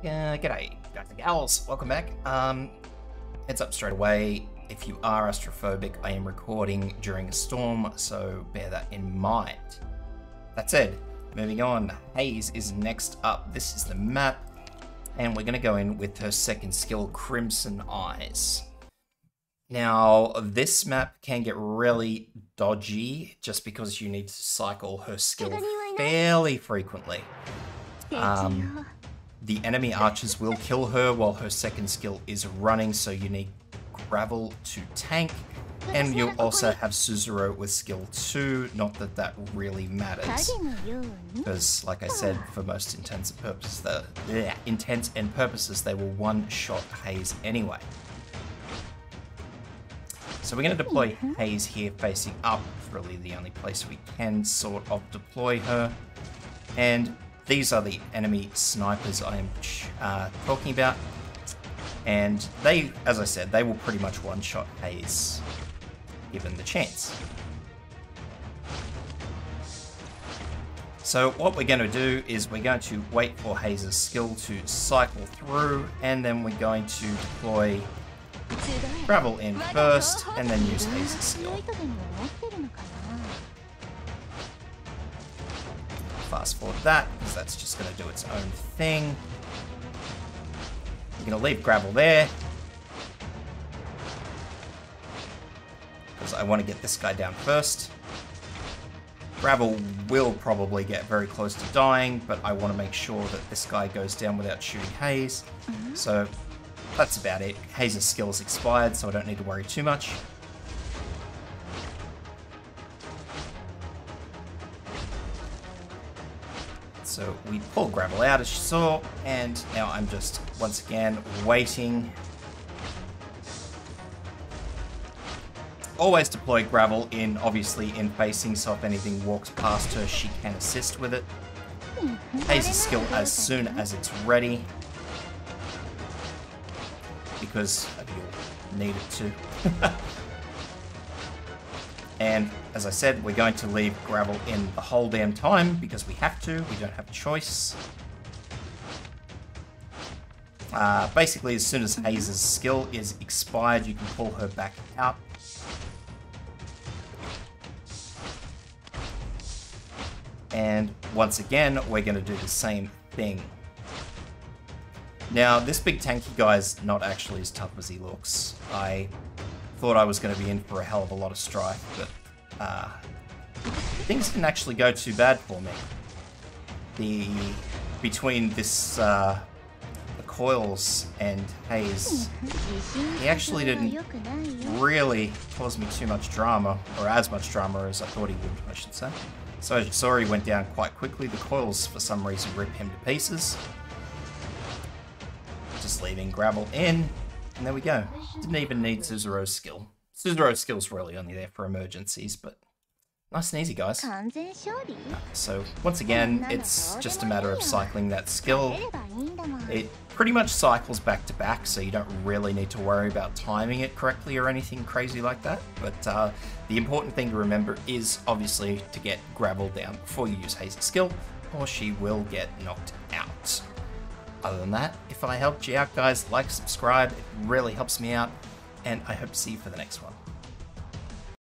Uh, g'day, guys and gals. Welcome back. Um, heads up straight away. If you are astrophobic, I am recording during a storm, so bear that in mind. That said, moving on. Haze is next up. This is the map, and we're going to go in with her second skill, Crimson Eyes. Now, this map can get really dodgy just because you need to cycle her skill fairly frequently. Um, the enemy archers will kill her while her second skill is running, so you need gravel to tank. And you'll also have Suzuran with skill 2, not that that really matters. Because, like I said, for most intents and purposes, the yeah, intents and purposes, they will one-shot Haze anyway. So we're going to deploy Haze here facing up. It's really the only place we can sort of deploy her. And these are the enemy snipers I am uh, talking about. And they, as I said, they will pretty much one-shot Haze, given the chance. So what we're going to do is we're going to wait for Haze's skill to cycle through, and then we're going to deploy Gravel in first, and then use Haze's skill. Fast forward that, because that's just going to do its own thing. We're going to leave Gravel there. Because I want to get this guy down first. Gravel will probably get very close to dying, but I want to make sure that this guy goes down without shooting Haze. Mm-hmm. So that's about it. Haze's skill is expired, so I don't need to worry too much. So we pull Gravel out, as you saw, and now I'm just, once again, waiting. Always deploy Gravel in, obviously, in facing, so if anything walks past her, she can assist with it. Haze's skill as soon as it's ready because you'll need it to. and as I said, we're going to leave gravel in the whole damn time because we have to. We don't have a choice. Uh, basically, as soon as Haze's skill is expired, you can pull her back out. And once again, we're going to do the same thing. Now, this big tanky guy is not actually as tough as he looks. I thought I was going to be in for a hell of a lot of strife, but uh, things didn't actually go too bad for me. The between this uh, the coils and haze, he actually didn't really cause me too much drama, or as much drama as I thought he would, I should say. So he went down quite quickly. The coils, for some reason, ripped him to pieces just leaving gravel in, and there we go. Didn't even need Suzuran's skill. Suzuran's skill's really only there for emergencies, but nice and easy, guys. So, once again, it's just a matter of cycling that skill. It pretty much cycles back to back, so you don't really need to worry about timing it correctly or anything crazy like that. But uh, the important thing to remember is obviously to get gravel down before you use Haze's skill, or she will get knocked out. Other than that, if I helped you out, guys, like, subscribe. It really helps me out. And I hope to see you for the next one.